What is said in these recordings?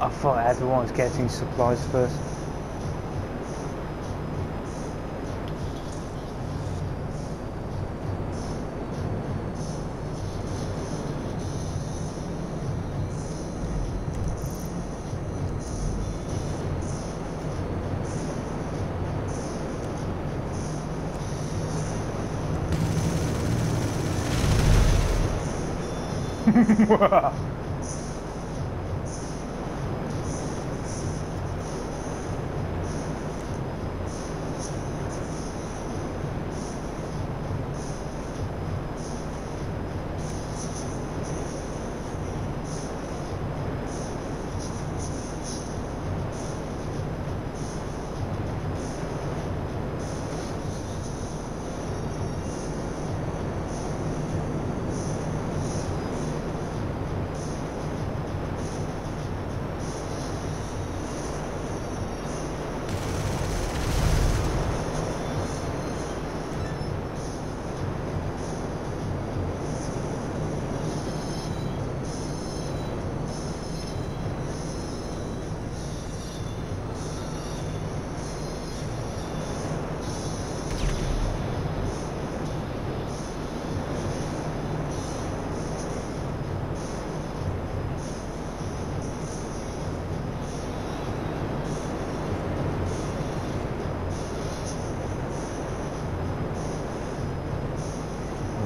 I thought everyone was getting supplies first.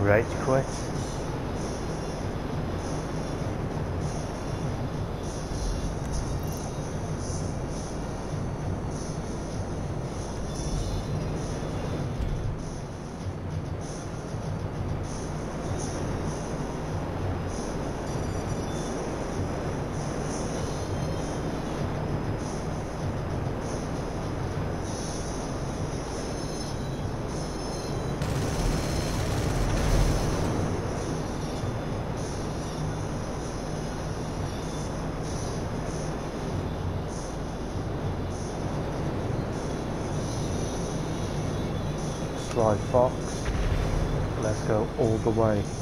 Rage quit. Sly Fox. Let's go all the way.